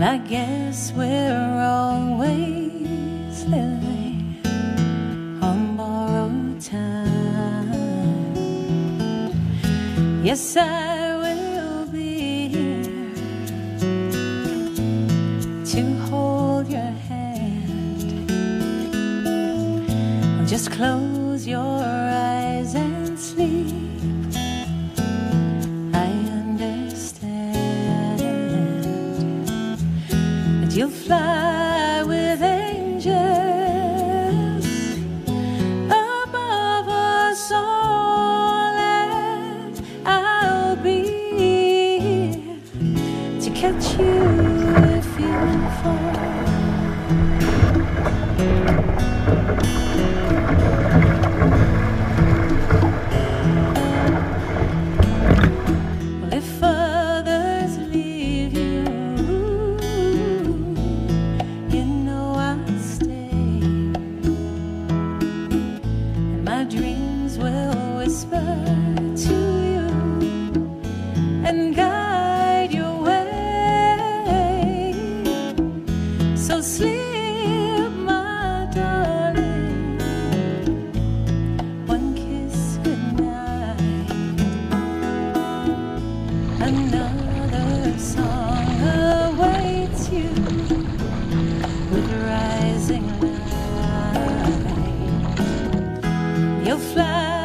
And I guess we're always living on borrowed time. Yes, I will be here to hold your hand. Just close your eyes you'll fly with angels above us all, and I'll be here to catch you if you fall. You'll fly.